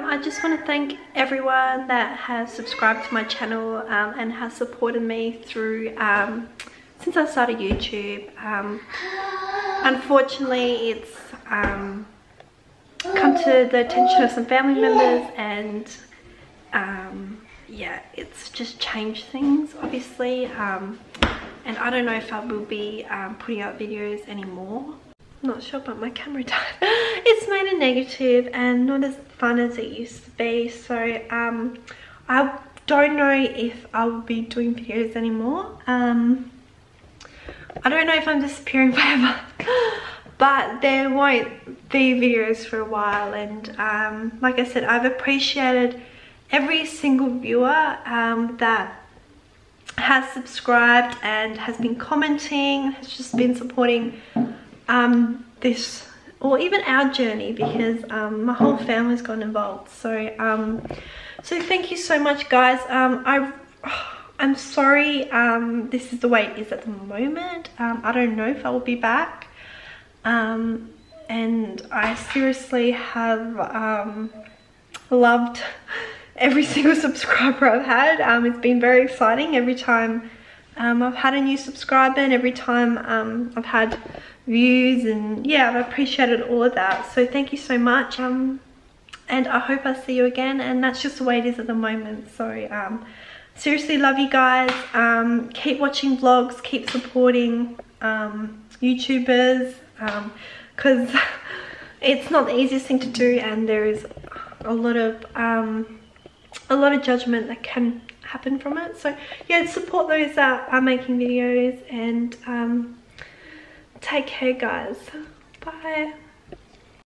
I just want to thank everyone that has subscribed to my channel um, and has supported me through um, since I started YouTube. Um, unfortunately, it's um, come to the attention of some family members and um, yeah, it's just changed things obviously. Um, and I don't know if I will be putting out videos anymore not sure but my camera died it's made a negative and not as fun as it used to be. So um i don't know if i will be doing videos anymore. Um i don't know if i'm disappearing forever but there won't be videos for a while. And um like i said i've appreciated every single viewer um that has subscribed and has been commenting has just been supporting um, this or even our journey because um, my whole family's got involved. So um, so thank you so much guys. Um, I I'm sorry um, this is the way it is at the moment. Um, I don't know if I will be back. And I seriously have loved every single subscriber I've had. Um, it's been very exciting. Every time um, I've had a new subscriber and every time um, I've had views and yeah I've appreciated all of that. So thank you so much um and I hope I see you again and that's just the way it is at the moment. So um seriously love you guys. Um keep watching vlogs keep supporting um youtubers um because it's not the easiest thing to do and there is a lot of um a lot of judgment that can happen from it. So yeah support those that are making videos and um take care guys. Bye